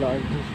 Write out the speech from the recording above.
largest